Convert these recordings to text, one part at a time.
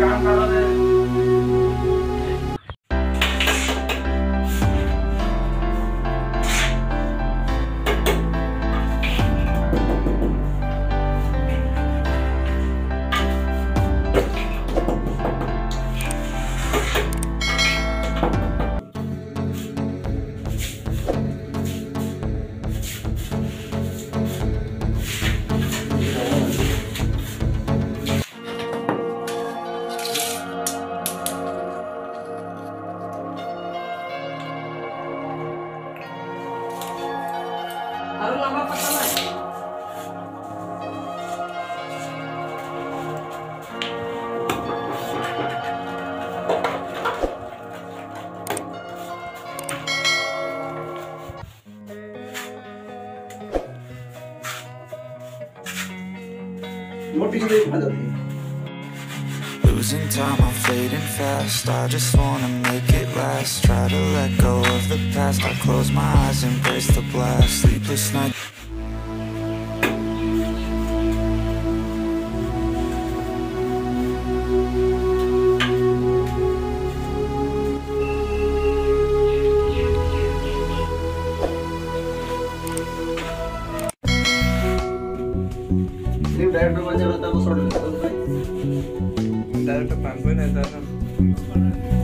काम करो other. Losing time, I'm fading fast. I just wanna make it last. Try to let go of the past. I close my eyes, embrace the blast. Sleepless night ನೀವು director ಬಂದಿರೋ ಅಂತ ಸೊಡ್ಲಿ director plan ಹೋಯ್ತು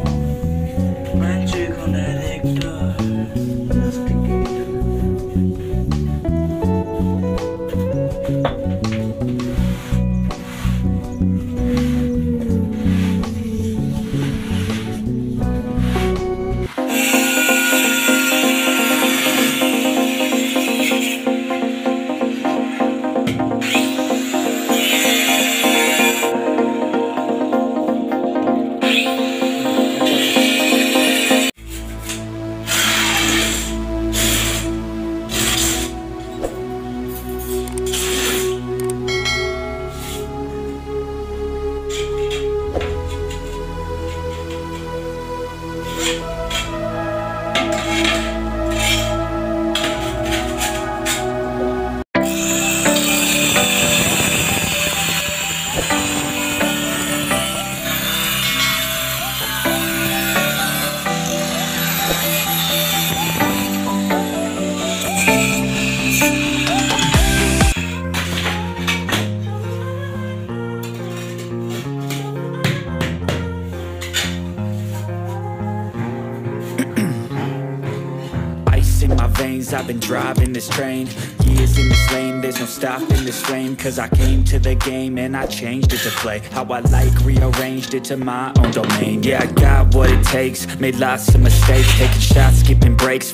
veins, I've been driving this train. Years in this lane, there's no stopping this flame. Cause I came to the game and I changed it to play. How I like, rearranged it to my own domain. Yeah, I got what it takes, made lots of mistakes. Taking shots, skipping breaks,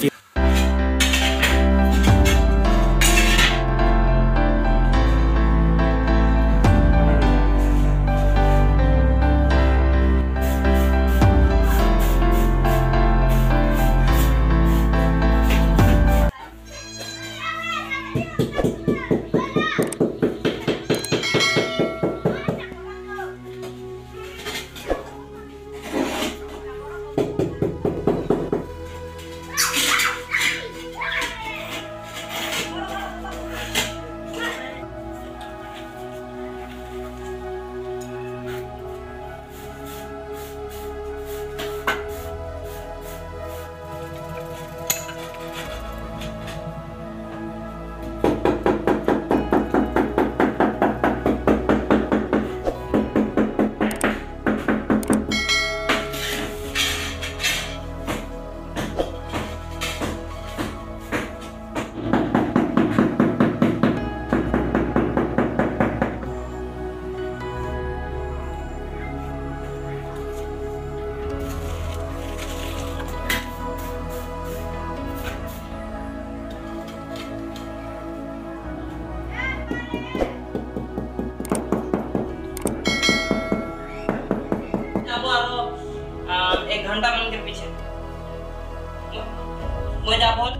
Mudabot.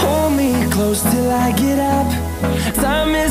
Hold me close till I get up. Time is